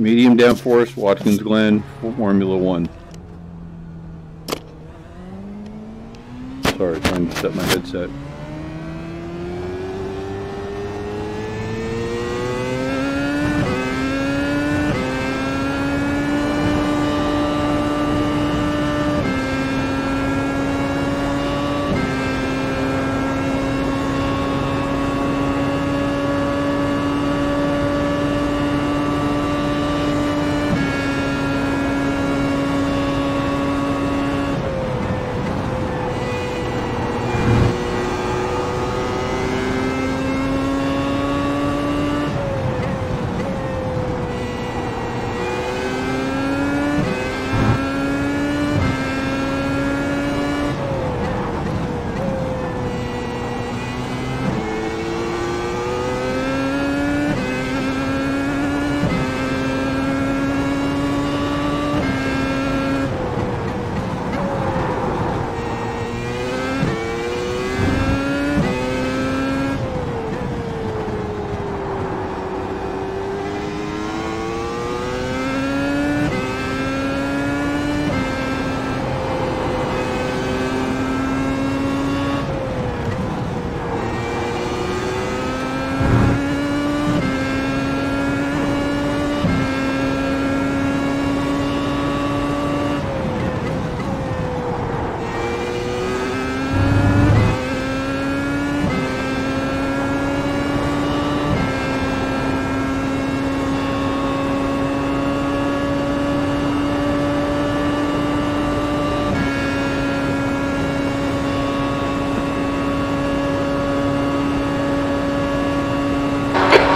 Medium downforce, Watkins Glen, Formula One. Sorry, trying to set my headset.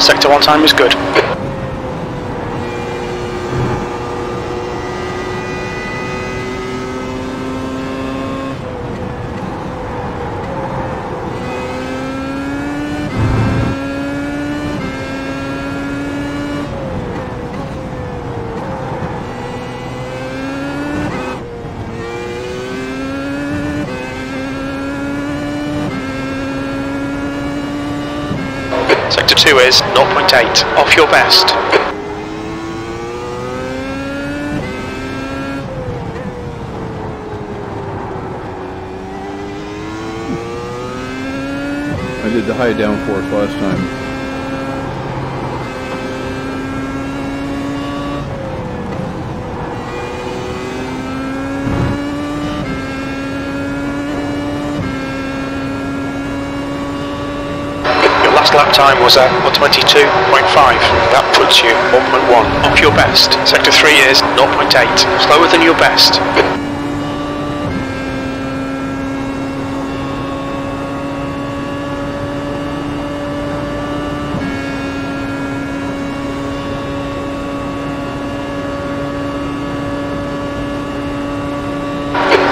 Sector 1 time is good. Sector 2 is 0.8, off your best. I did the high downforce last time. Your last lap time was at 122.5. That puts you 1.1 off your best. Sector 3 is 0.8, slower than your best.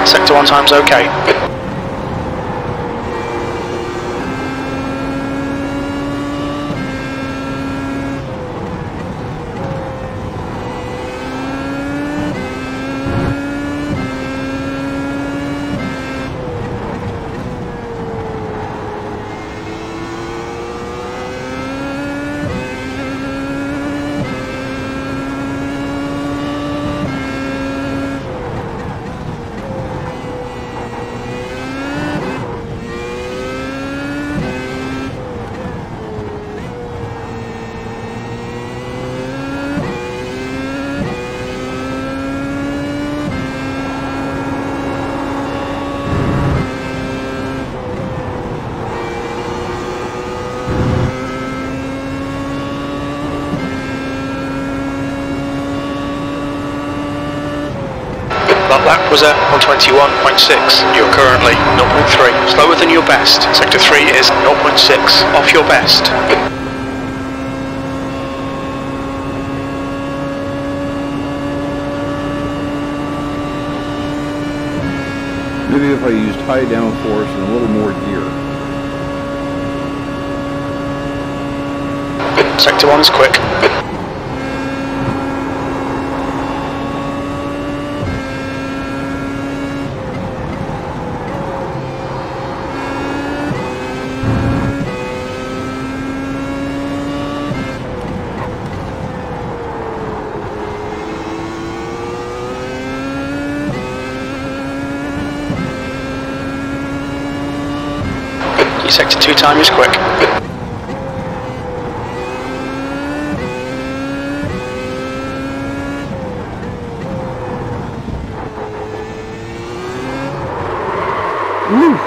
Sector 1 time's okay. Lap was at 121.6. You're currently 0.3, slower than your best. Sector 3 is 0.6, off your best. Maybe if I used high downforce and a little more gear. Sector 1 is quick. Sector 2 time is quick. Woo.